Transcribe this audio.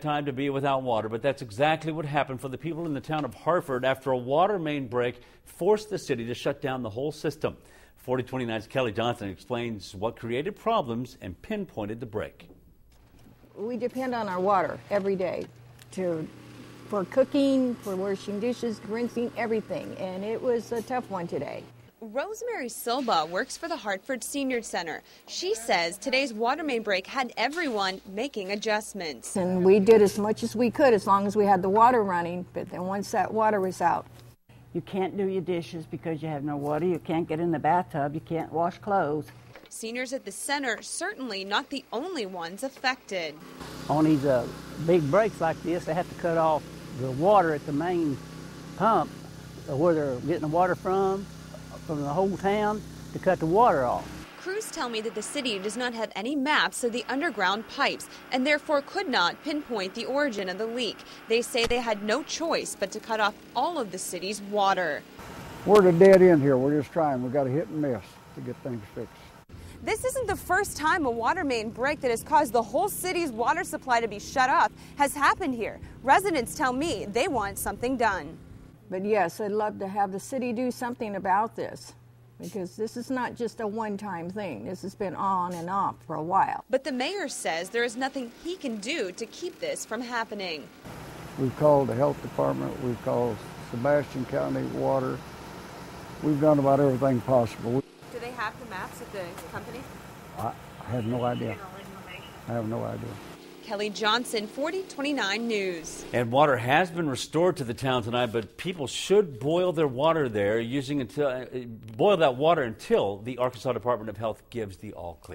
time to be without water, but that's exactly what happened for the people in the town of Hartford after a water main break forced the city to shut down the whole system. 4029's Kelly Johnson explains what created problems and pinpointed the break. We depend on our water every day to for cooking, for washing dishes, rinsing, everything, and it was a tough one today. Rosemary Silva works for the Hartford Senior Center. She says today's water main break had everyone making adjustments. And we did as much as we could as long as we had the water running, but then once that water was out, you can't do your dishes because you have no water. You can't get in the bathtub. You can't wash clothes. Seniors at the center certainly not the only ones affected. On these uh, big breaks like this, they have to cut off the water at the main pump, where they're getting the water from from the whole town to cut the water off. Crews tell me that the city does not have any maps of the underground pipes and therefore could not pinpoint the origin of the leak. They say they had no choice but to cut off all of the city's water. We're at a dead end here. We're just trying. We've got a hit and miss to get things fixed. This isn't the first time a water main break that has caused the whole city's water supply to be shut off has happened here. Residents tell me they want something done. But yes, I'd love to have the city do something about this because this is not just a one time thing. This has been on and off for a while. But the mayor says there is nothing he can do to keep this from happening. We've called the health department, we've called Sebastian County Water. We've done about everything possible. Do they have the maps of the company? I have no idea. I have no idea. Kelly Johnson, 4029 News. And water has been restored to the town tonight, but people should boil their water there using until uh, boil that water until the Arkansas Department of Health gives the all clear.